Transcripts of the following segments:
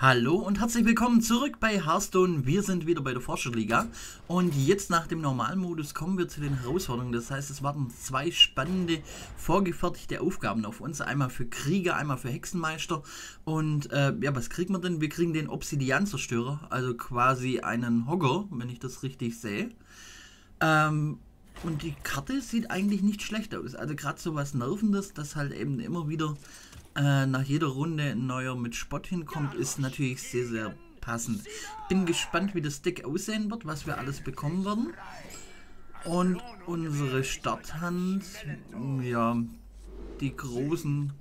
Hallo und herzlich willkommen zurück bei Hearthstone. Wir sind wieder bei der Forscherliga und jetzt nach dem Normalmodus kommen wir zu den Herausforderungen. Das heißt, es warten zwei spannende, vorgefertigte Aufgaben auf uns. Einmal für Krieger, einmal für Hexenmeister. Und äh, ja, was kriegen wir denn? Wir kriegen den Obsidianzerstörer, also quasi einen Hogger, wenn ich das richtig sehe. Ähm, und die Karte sieht eigentlich nicht schlecht aus. Also gerade so was Nervendes, das halt eben immer wieder äh, nach jeder Runde ein neuer mit Spott hinkommt, ist natürlich sehr, sehr passend. Bin gespannt, wie das Deck aussehen wird, was wir alles bekommen werden. Und unsere Starthand, ja, die großen,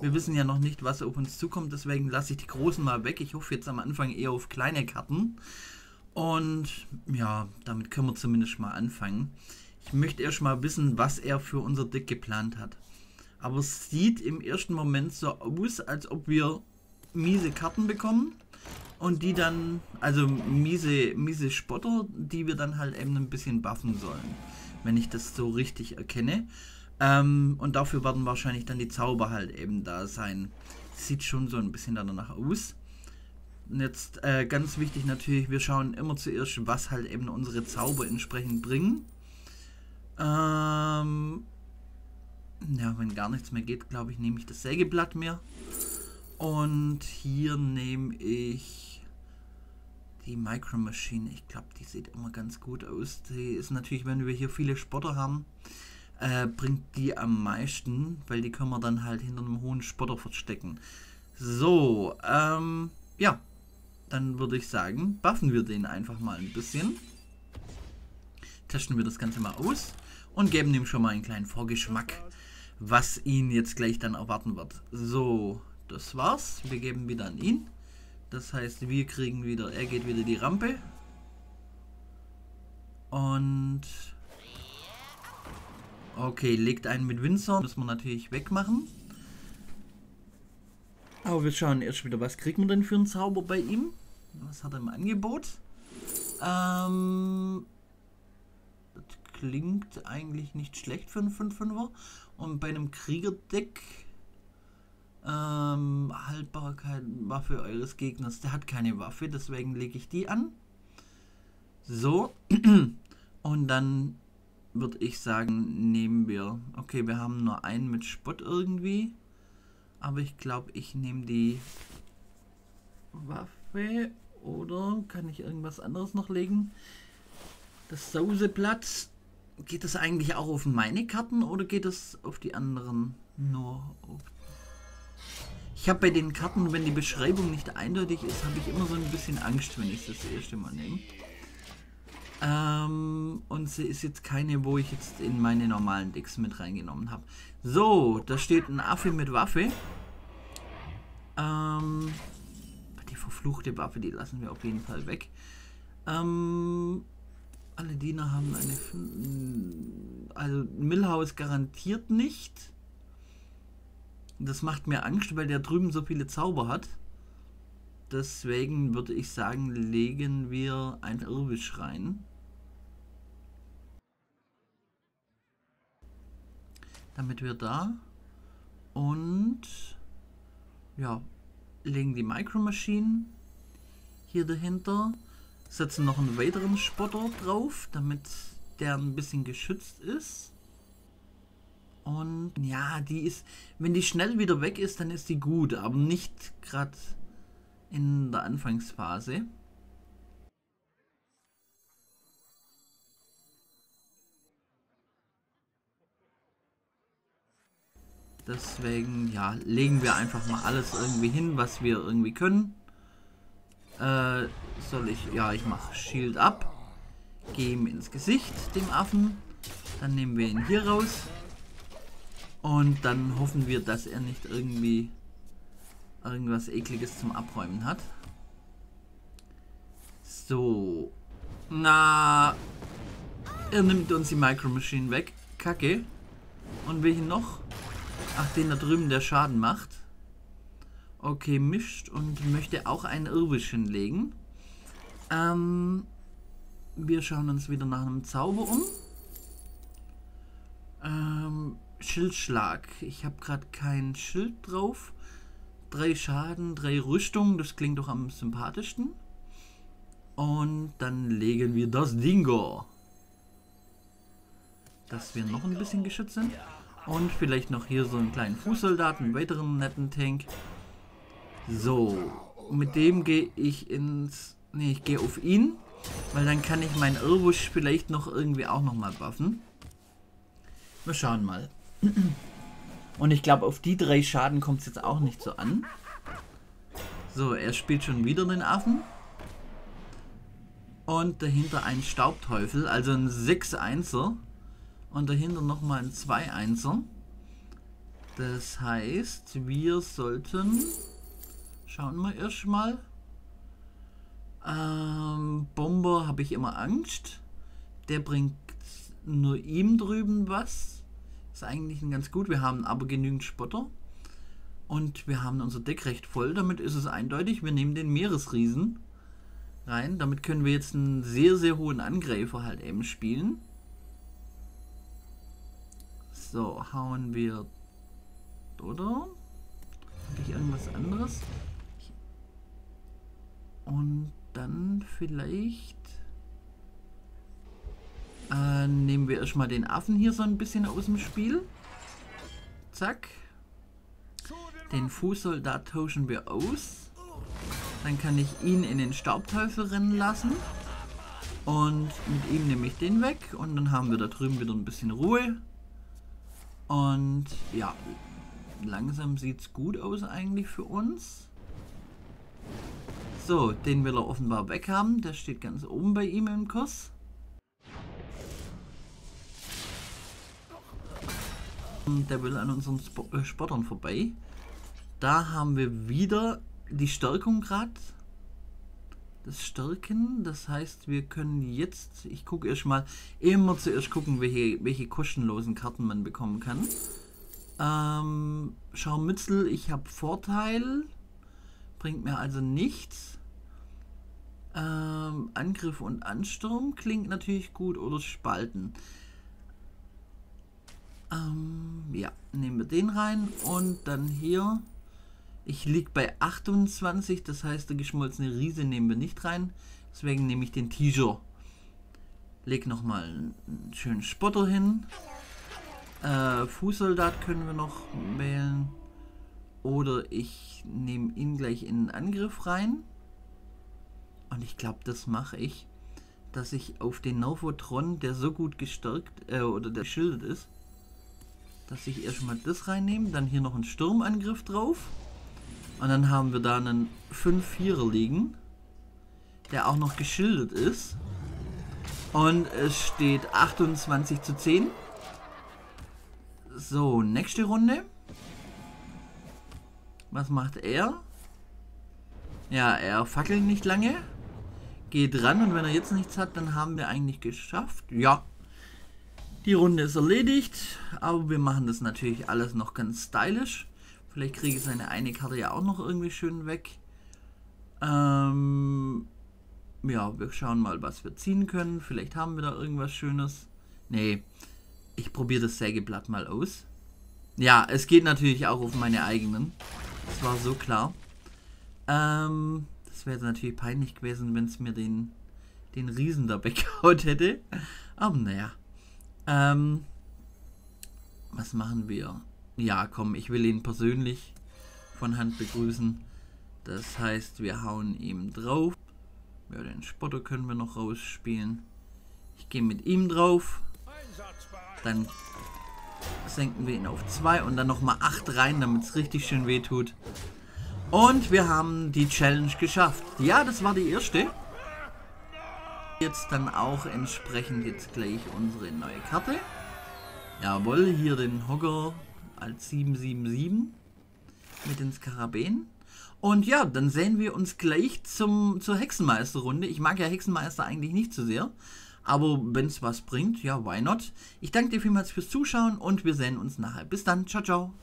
wir wissen ja noch nicht, was auf uns zukommt, deswegen lasse ich die großen mal weg. Ich hoffe jetzt am Anfang eher auf kleine Karten. Und ja, damit können wir zumindest mal anfangen. Ich möchte erst mal wissen, was er für unser Deck geplant hat. Aber es sieht im ersten Moment so aus, als ob wir miese Karten bekommen. Und die dann, also miese, miese Spotter, die wir dann halt eben ein bisschen buffen sollen. Wenn ich das so richtig erkenne. Ähm, und dafür werden wahrscheinlich dann die Zauber halt eben da sein. Sieht schon so ein bisschen danach aus. Und jetzt äh, ganz wichtig natürlich, wir schauen immer zuerst, was halt eben unsere Zauber entsprechend bringen. Ähm, ja, wenn gar nichts mehr geht, glaube ich, nehme ich das Sägeblatt mehr. Und hier nehme ich die Micro Machine. Ich glaube, die sieht immer ganz gut aus. Die ist natürlich, wenn wir hier viele Spotter haben, äh, bringt die am meisten, weil die können wir dann halt hinter einem hohen Spotter verstecken. So, ähm, ja, dann würde ich sagen, buffen wir den einfach mal ein bisschen. Testen wir das Ganze mal aus und geben ihm schon mal einen kleinen Vorgeschmack was ihn jetzt gleich dann erwarten wird. So, das war's. Wir geben wieder an ihn. Das heißt, wir kriegen wieder, er geht wieder die Rampe. Und... Okay, legt einen mit Windsor. Müssen wir natürlich wegmachen. Aber wir schauen erst wieder, was kriegt man denn für einen Zauber bei ihm? Was hat er im Angebot? Ähm, das klingt eigentlich nicht schlecht für einen 5-5er. Und bei einem Kriegerdeck ähm, Haltbarkeit Waffe eures Gegners. Der hat keine Waffe, deswegen lege ich die an. So. Und dann würde ich sagen, nehmen wir. Okay, wir haben nur einen mit Spott irgendwie. Aber ich glaube, ich nehme die Waffe. Oder kann ich irgendwas anderes noch legen? Das Sauseblatt. Geht das eigentlich auch auf meine Karten oder geht das auf die anderen nur auf ich habe bei den Karten, wenn die Beschreibung nicht eindeutig ist, habe ich immer so ein bisschen Angst, wenn ich das, das erste Mal nehme. Ähm, und sie ist jetzt keine, wo ich jetzt in meine normalen Decks mit reingenommen habe. So, da steht ein Affe mit Waffe. Ähm, die verfluchte Waffe, die lassen wir auf jeden Fall weg. Ähm, alle Diener haben eine... Also Millhouse garantiert nicht. Das macht mir Angst, weil der drüben so viele Zauber hat. Deswegen würde ich sagen, legen wir ein Irwisch rein. Damit wir da und ja, legen die Micro Machine hier dahinter setzen noch einen weiteren Spotter drauf, damit der ein bisschen geschützt ist. Und ja, die ist, wenn die schnell wieder weg ist, dann ist die gut, aber nicht gerade in der Anfangsphase. Deswegen, ja, legen wir einfach mal alles irgendwie hin, was wir irgendwie können. Äh, soll ich... Ja, ich mache Shield ab. Gehe ihm ins Gesicht, dem Affen. Dann nehmen wir ihn hier raus. Und dann hoffen wir, dass er nicht irgendwie irgendwas ekliges zum Abräumen hat. So. Na. Er nimmt uns die Micro Machine weg. Kacke. Und welchen noch? Ach, den da drüben, der Schaden macht. Okay, mischt und möchte auch ein Irwisch hinlegen. Ähm, wir schauen uns wieder nach einem Zauber um. Ähm, Schildschlag. Ich habe gerade kein Schild drauf. Drei Schaden, drei Rüstung, das klingt doch am sympathischsten. Und dann legen wir das Dingo. Dass wir noch ein bisschen geschützt sind. Und vielleicht noch hier so einen kleinen Fußsoldaten, einen weiteren netten Tank. So, mit dem gehe ich ins... Ne, ich gehe auf ihn. Weil dann kann ich meinen Irrwusch vielleicht noch irgendwie auch nochmal buffen. Wir schauen mal. Und ich glaube, auf die drei Schaden kommt es jetzt auch nicht so an. So, er spielt schon wieder den Affen. Und dahinter ein Staubteufel, also ein 6-1er. Und dahinter nochmal ein 2-1er. Das heißt, wir sollten... Schauen wir erstmal. Ähm, Bomber habe ich immer Angst. Der bringt nur ihm drüben was. Ist eigentlich ganz gut. Wir haben aber genügend Spotter. Und wir haben unser Deck recht voll. Damit ist es eindeutig. Wir nehmen den Meeresriesen rein. Damit können wir jetzt einen sehr, sehr hohen Angreifer halt eben spielen. So, hauen wir... Oder? Habe ich irgendwas anderes? Und dann vielleicht... Äh, nehmen wir erstmal den Affen hier so ein bisschen aus dem Spiel. Zack. Den Fußsoldat tauschen wir aus. Dann kann ich ihn in den Staubteufel rennen lassen. Und mit ihm nehme ich den weg. Und dann haben wir da drüben wieder ein bisschen Ruhe. Und ja, langsam sieht es gut aus eigentlich für uns. So, den will er offenbar weg haben. Der steht ganz oben bei ihm im Kurs. Der will an unseren Sp äh, Spottern vorbei. Da haben wir wieder die Stärkung gerade. Das Stärken, das heißt, wir können jetzt, ich gucke erst mal, immer zuerst gucken, welche, welche kostenlosen Karten man bekommen kann. Ähm, Scharmützel, ich habe Vorteil, bringt mir also nichts. Ähm, Angriff und Ansturm klingt natürlich gut oder Spalten. Ähm, ja, nehmen wir den rein und dann hier ich liege bei 28, das heißt, der geschmolzene Riese nehmen wir nicht rein. Deswegen nehme ich den Tiger. Leg nochmal einen schönen Spotter hin. Äh, Fußsoldat können wir noch wählen. Oder ich nehme ihn gleich in den Angriff rein. Und ich glaube, das mache ich, dass ich auf den Novotron, der so gut gestärkt äh, oder der geschildert ist, dass ich erstmal das reinnehme. Dann hier noch einen Sturmangriff drauf. Und dann haben wir da einen 5-4er liegen, der auch noch geschildert ist. Und es steht 28 zu 10. So, nächste Runde. Was macht er? Ja, er fackelt nicht lange. Geht ran und wenn er jetzt nichts hat, dann haben wir eigentlich geschafft. Ja. Die Runde ist erledigt, aber wir machen das natürlich alles noch ganz stylisch. Vielleicht kriege ich seine eine Karte ja auch noch irgendwie schön weg. Ähm, ja, wir schauen mal, was wir ziehen können. Vielleicht haben wir da irgendwas Schönes. Nee, ich probiere das Sägeblatt mal aus. Ja, es geht natürlich auch auf meine eigenen. Das war so klar. Ähm, das wäre natürlich peinlich gewesen, wenn es mir den, den Riesen da weggehaut hätte. Aber naja. Ähm, was machen wir? Ja, komm, ich will ihn persönlich von Hand begrüßen. Das heißt, wir hauen ihm drauf. Ja, den Spotter können wir noch rausspielen. Ich gehe mit ihm drauf. Dann senken wir ihn auf 2 und dann nochmal 8 rein, damit es richtig schön weh tut. Und wir haben die Challenge geschafft. Ja, das war die erste. Jetzt dann auch entsprechend jetzt gleich unsere neue Karte. Jawohl, hier den Hocker als 777 mit den Skarabäen. Und ja, dann sehen wir uns gleich zum, zur Hexenmeisterrunde. Ich mag ja Hexenmeister eigentlich nicht so sehr. Aber wenn es was bringt, ja, why not? Ich danke dir vielmals fürs Zuschauen und wir sehen uns nachher. Bis dann. Ciao, ciao.